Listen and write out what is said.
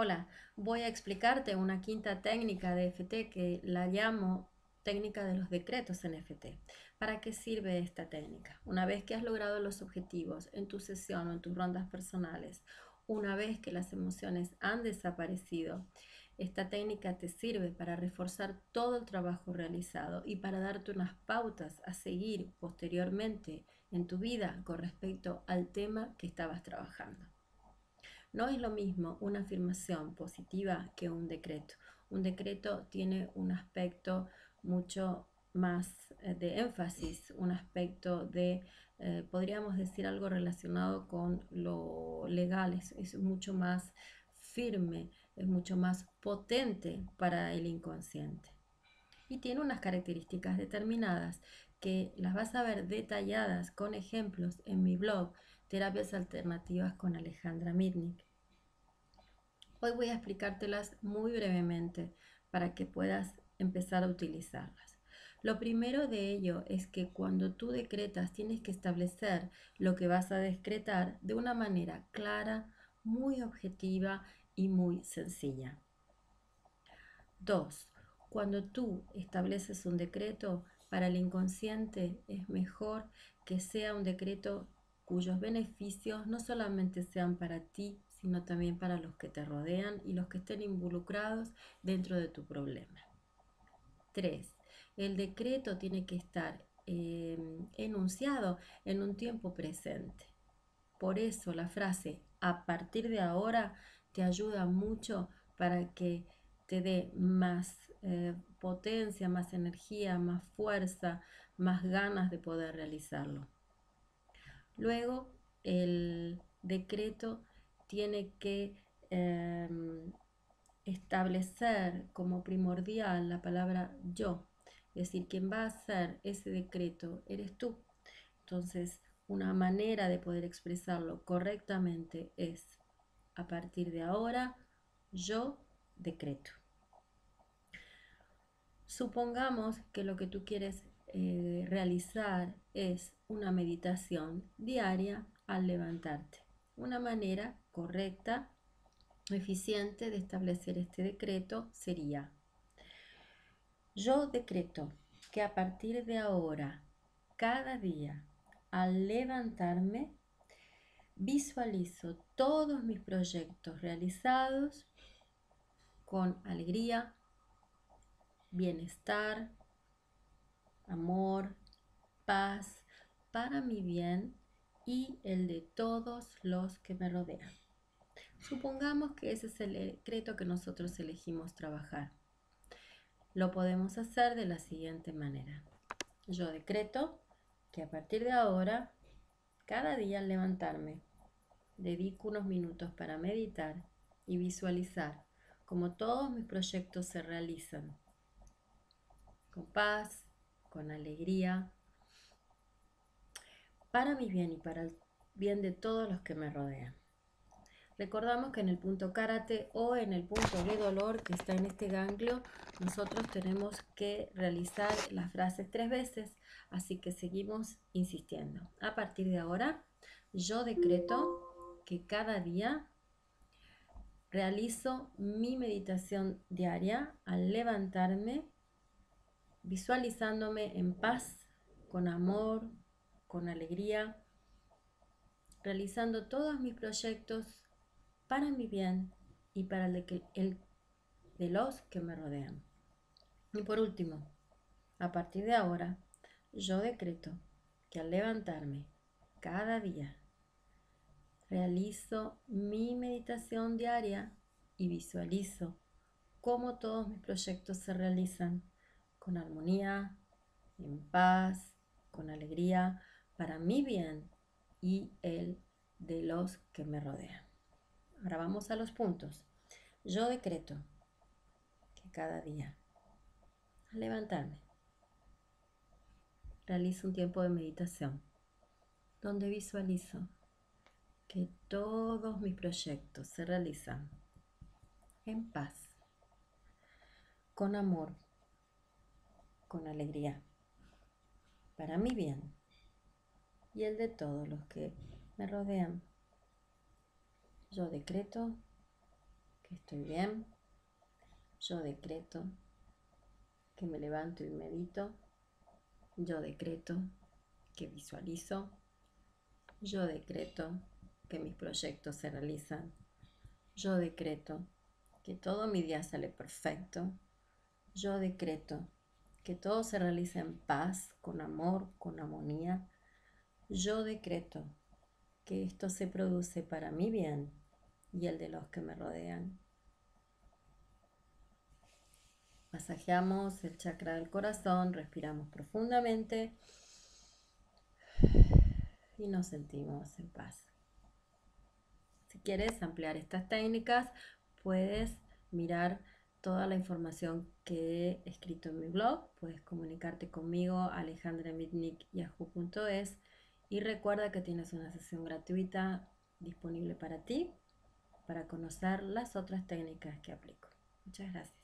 Hola, voy a explicarte una quinta técnica de FT que la llamo técnica de los decretos en FT. ¿Para qué sirve esta técnica? Una vez que has logrado los objetivos en tu sesión o en tus rondas personales, una vez que las emociones han desaparecido, esta técnica te sirve para reforzar todo el trabajo realizado y para darte unas pautas a seguir posteriormente en tu vida con respecto al tema que estabas trabajando. No es lo mismo una afirmación positiva que un decreto. Un decreto tiene un aspecto mucho más eh, de énfasis, un aspecto de, eh, podríamos decir, algo relacionado con lo legal, es, mucho más firme, es mucho más potente para el inconsciente. Y tiene unas características determinadas que las vas a ver detalladas con ejemplos en mi blog Terapias Alternativas con Alejandra Mitnick. Hoy voy a explicártelas muy brevemente para que puedas empezar a utilizarlas. Lo primero de ello es que cuando tú decretas tienes que establecer lo que vas a decretar de una manera clara, muy objetiva y muy sencilla. Dos, cuando tú estableces un decreto, para el inconsciente es mejor que sea un decreto cuyos beneficios no solamente sean para ti, sino también para los que te rodean y los que estén involucrados dentro de tu problema. 3. El decreto tiene que estar em, enunciado en un tiempo presente. Por eso la frase a partir de ahora te ayuda mucho para que te dé más eh, potencia, más energía, más fuerza, más ganas de poder realizarlo. Luego, el decreto tiene que em, establecer como primordial la palabra yo. Es decir, quien va a hacer ese decreto eres tú. Entonces, una manera de poder expresarlo correctamente es, a partir de ahora, yo decreto. Supongamos que lo que tú quieres eh, realizar es una meditación diaria al levantarte. Una manera correcta eficiente de establecer este decreto sería, yo decreto que a partir de ahora, cada día, al levantarme, visualizo todos mis proyectos realizados con alegría, bienestar, amor, paz, para mi bien y el de todos los que me rodean. Supongamos que ese es el decreto que nosotros elegimos trabajar. Lo podemos hacer de la siguiente manera. Yo decreto que a partir de ahora, cada día al levantarme, dedico unos minutos para meditar y visualizar cómo todos mis proyectos se realizan con paz, con alegría, para mi bien y para el bien de todos los que me rodean. Recordamos que en el punto karate o en el punto de dolor que está en este ganglio, nosotros tenemos que realizar las frases tres veces, así que seguimos insistiendo. A partir de ahora, yo decreto que cada día realizo mi meditación diaria al levantarme, visualizándome en paz, con amor, con alegría, realizando todos mis proyectos para mi bien y para el de, los que me rodean. Y por último, a partir de ahora, yo decreto que al levantarme cada día, realizo mi meditación diaria y visualizo cómo todos mis proyectos se realizan con armonía, en paz, con alegría, para mi bien y el de los que me rodean. Ahora vamos a los puntos. Yo decreto que cada día, al levantarme, realizo un tiempo de meditación donde visualizo que todos mis proyectos se realizan en paz, con amor, con alegría, para mi bien y el de todos los que me rodean. Yo decreto que estoy bien. Yo decreto que me levanto y medito. Yo decreto que visualizo. Yo decreto que mis proyectos se realizan. Yo decreto que todo mi día sale perfecto. Yo decreto que todo se realiza en paz, con amor, con armonía. Yo decreto que esto se produce para mi bien y el de los que me rodean. Masajeamos el chakra del corazón, respiramos profundamente y nos sentimos en paz. Si quieres ampliar estas técnicas, puedes mirar toda la información que he escrito en mi blog. Puedes comunicarte conmigo alejandramitnik.yahoo.es y recuerda que tienes una sesión gratuita disponible para ti para conocer las otras técnicas que aplico. Muchas gracias.